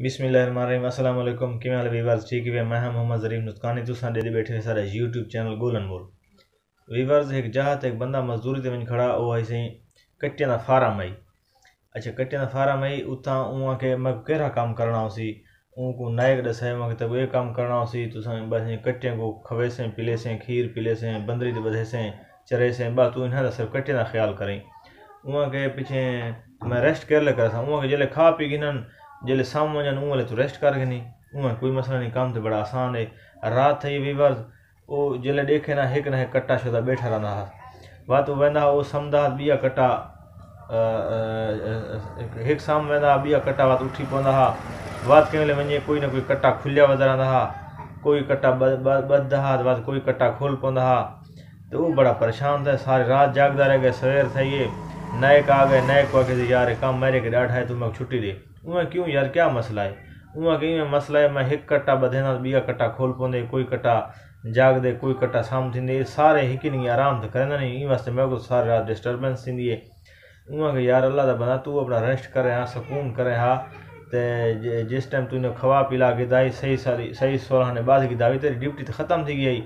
वालेकुम किवें हाल वीवर्स? ठीक है मैं हाँ मोहम्मद जरीफ नुस्कानी। तुसां ॾे बैठे सारा यूट्यूब चैनल गोलन मोल वीवर्स, एक जहात एक बंदा मजदूरी ते वञ खड़ा, ओ है सही कट्टियाँ दा फार्म आई अच्छा कट्टियाँ दा फार्म आई उतां उहाँ के मैं केड़ा काम करना होसी उन को नायक दसाए मैं तब ये काम करना होसी तुसां बस कट्टियाँ को खवे से पिले से खीर पिले से बंदरी ते बधे से चरे से बा तू इन्हां दा सिर्फ़ कट्टियाँ दा ख्याल करें। उहाँ के पीछे मैं रेस्ट कर ले कर उहाँ के जले खा पी गिनन जेले शाम वञनि उहो ले तूं रेस्ट कर गनी उहा कोई मसला नहीं काम तो बड़ा आसान है रात थी वीवर वो जेले ॾेखे ना एक ना एक कट्टा छो बैठा वेठा रहंदा हुआ वात वेंदा हुआ उहो सम्झंदा हुआ ॿिया कटा हिकु शाम वेंदा हुआ ॿिया कटा वात उठी हुआ वात कंहिं महिल वञे, कोई ना कोई कट्टा खुलिया वधा रहंदा हुआ कोई कटा ॿधंदा हुआ वात कोई कट्टा खोल पवंदा हुआ तो वो बड़ा परेशान था, सारी रात जागदा रह गए सवेर थिए नायक आ गए नायक को आगे यार कम मेरे के ॾाढा है, तू मैं छुट्टी दे। उहा क्यों यार, क्या मसला है? उहा कई मसला है, मैं एक कट्टा ॿधंदा ॿिया कट्टा खोल पवंदे कोई कट्टा जागदे कोई कट्टा शाम थींदे सारे हिकु ॾींहुं आराम त करंदा नी इन वास्ते मैं सारी रात डिस्टर्बेंस है। उहा के यार अल्लाह दा बंदा, तू अपना रेस्ट करे हाँ सुकून करे हाँ तो जिस टाइम तूने खवा पिला गिदाई सही सारी, सही सोलह ने बाद गिदाई तेरी ड्यूटी तो ख़त्म थी गई।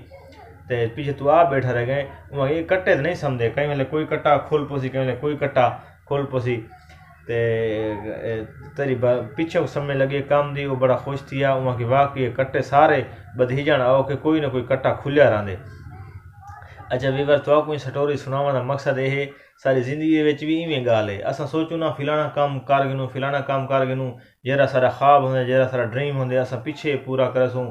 तो पीछे तू आप बैठा रह गए वहाँ ये कट्टे तो नहीं समझे, कहीं मतलब कोई कट्टा खोल पोसी, कहीं मतलब कोई कट्टा खोल पोसी। ते तेरी पिछे समय लगे काम दी, वो बड़ा खुश थी वहाँ की वाकई कट्टे सारे बधी जान आओ कि कोई ना कोई कट्टा खुलिया रहंदे अच्छा वीवर तो कोई स्टोरी सुनावा का मकसद ये सारी ज़िंदगी भी इवें ॻाल्हि है असां सोचूं ना फिलाना काम कर गिनूं फिलाना काम कर गिनूं जहिड़ा सारा ख्वाब होंगे जहिड़ा सारा ड्रीम होंगे असां पीछे पूरा करसूं।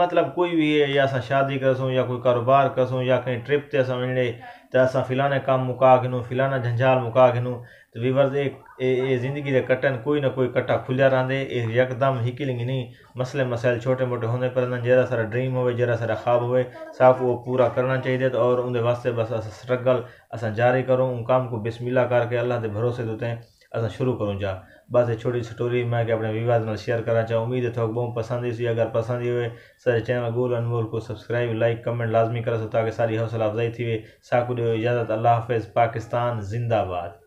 मतलब कोई भी है, या असां शादी करसूं, या कोई कारोबार करसूं, या कहीं ट्रिप ते असां वञे त असां फिलाने काम मुका गिनूं फिलाना झंझाल मुका गिनूं तो वीवर एक ये ज़िंदगी के कटन कोई ना कोई कट्टा खुलिया रहंदे यकदम हिकी नहीं मसले मसाइल छोटे मोटे होने पर जरा सारा ड्रीम हो जरा सारा ख्वाब हो साफ़ वो पूरा करना चाहिए तो और उनके वास्ते बस अस स्ट्रगल अस जारी करूँ काम को बिस्मिल्लाह करके अल्लाह के भरोसे तो हैं अस शुरू करूँ जा। बस छोटी स्टोरी मैं कि अपने विवाद में शेयर करना चाहूँ उम्मीद है थोड़ा बहुत पसंद ही अगर पसंद हुए सारे चैनल गोल अनमोल को सब्सक्राइब लाइक कमेंट लाजमी कर ताकि सारी हौसला अफजाई थी साकू इजाज़त। अल्लाह हाफिज़। पाकिस्तान जिंदाबाद।